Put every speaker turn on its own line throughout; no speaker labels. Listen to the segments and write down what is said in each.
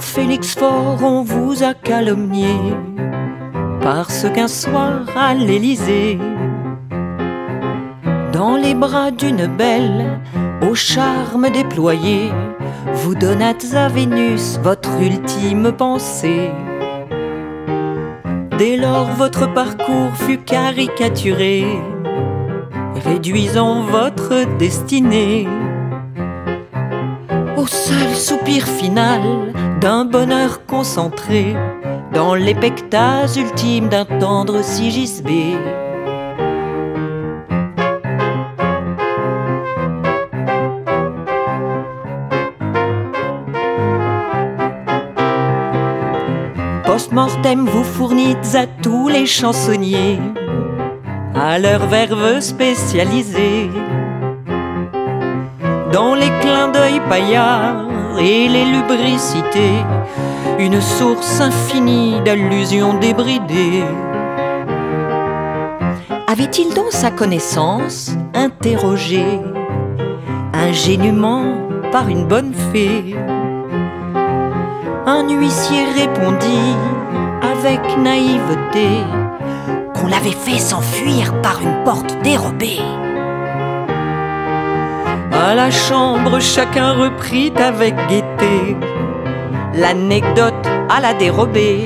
Félix Faure, on vous a calomnié parce qu'un soir à l'Élysée, dans les bras d'une belle, au charme déployé, vous donnâtes à Vénus votre ultime pensée. Dès lors, votre parcours fut caricaturé, réduisant votre destinée au seul soupir final d'un bonheur concentré dans les pectas ultimes d'un tendre sigisbé. Post-mortem, vous fournissez à tous les chansonniers, à leur verve spécialisée, dans les clins d'œil paillards et les lubricités, une source infinie d'allusions débridées. Avait-il donc sa connaissance interrogée ingénument par une bonne fée? Un huissier répondit avec naïveté qu'on l'avait fait s'enfuir par une porte dérobée. À la chambre, chacun reprit avec gaieté l'anecdote à la dérobée.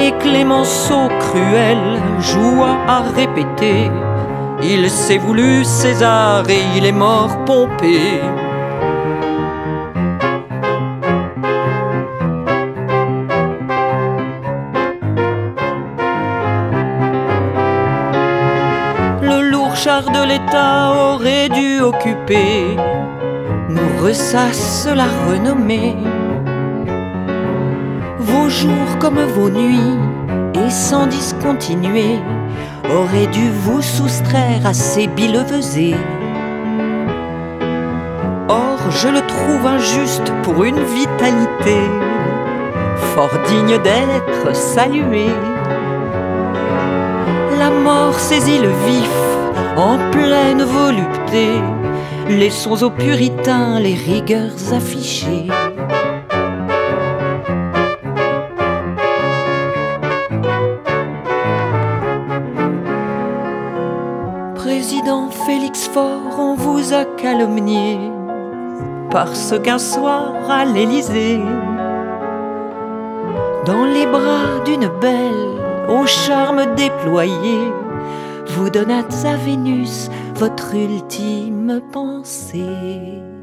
Et Clémenceau cruel joua à répéter Il s'est voulu César et il est mort Pompée. De l'État aurait dû occuper nous ressasse la renommée. Vos jours comme vos nuits, et sans discontinuer, auraient dû vous soustraire à ces billevesées. Or, je le trouve injuste pour une vitalité, fort digne d'être saluée. La mort saisit le vif en pleine volupté Laissons aux puritains les rigueurs affichées. Président Félix Faure, on vous a calomnié parce qu'un soir à l'Élysée, dans les bras d'une belle au charme déployé, vous donnâtes à Vénus votre ultime pensée.